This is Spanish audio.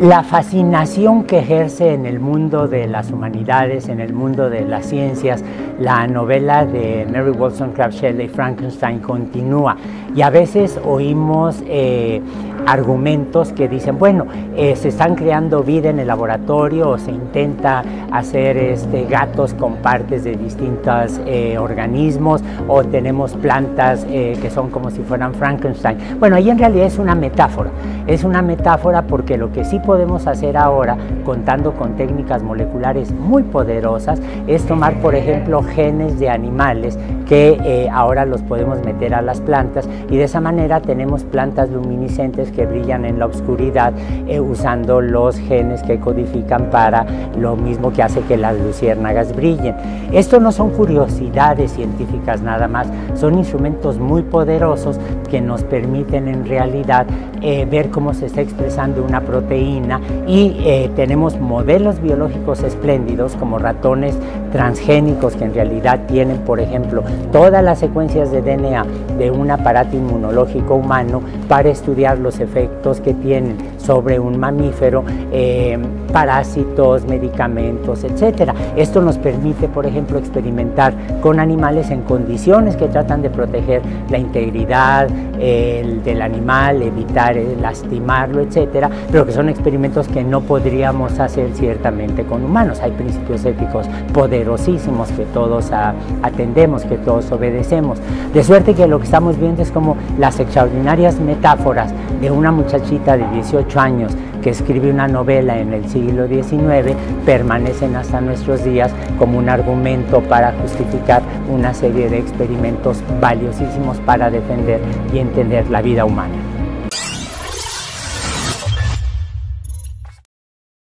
la fascinación que ejerce en el mundo de las humanidades, en el mundo de las ciencias, la novela de Mary Wollstonecraft Shelley, Frankenstein, continúa. Y a veces oímos eh, argumentos que dicen, bueno, eh, se están creando vida en el laboratorio o se intenta hacer este, gatos con partes de distintos eh, organismos o tenemos plantas que son como si fueran Frankenstein. Bueno, ahí en realidad es una metáfora. Es una metáfora porque lo que sí podemos hacer ahora, contando con técnicas moleculares muy poderosas, es tomar, por ejemplo, genes de animales que eh, ahora los podemos meter a las plantas y de esa manera tenemos plantas luminiscentes que brillan en la oscuridad eh, usando los genes que codifican para lo mismo que hace que las luciérnagas brillen. Esto no son curiosidades científicas nada más, son instrumentos muy poderosos que nos permiten en realidad eh, ver cómo se está expresando una proteína y tenemos modelos biológicos espléndidos como ratones transgénicos que en realidad tienen, por ejemplo, todas las secuencias de DNA de un aparato inmunológico humano para estudiar los efectos que tienen sobre un mamífero, eh, parásitos, medicamentos, etc. Esto nos permite, por ejemplo, experimentar con animales en condiciones que tratan de proteger la integridad del animal, evitar lastimarlo, etcétera, pero que son experimentos que no podríamos hacer ciertamente con humanos. Hay principios éticos poderosísimos que todos atendemos, que todos obedecemos. De suerte que lo que estamos viendo es como las extraordinarias metáforas de una muchachita de 18 años que escribe una novela en el siglo XIX permanecen hasta nuestros días como un argumento para justificar una serie de experimentos valiosísimos para defender y entender la vida humana.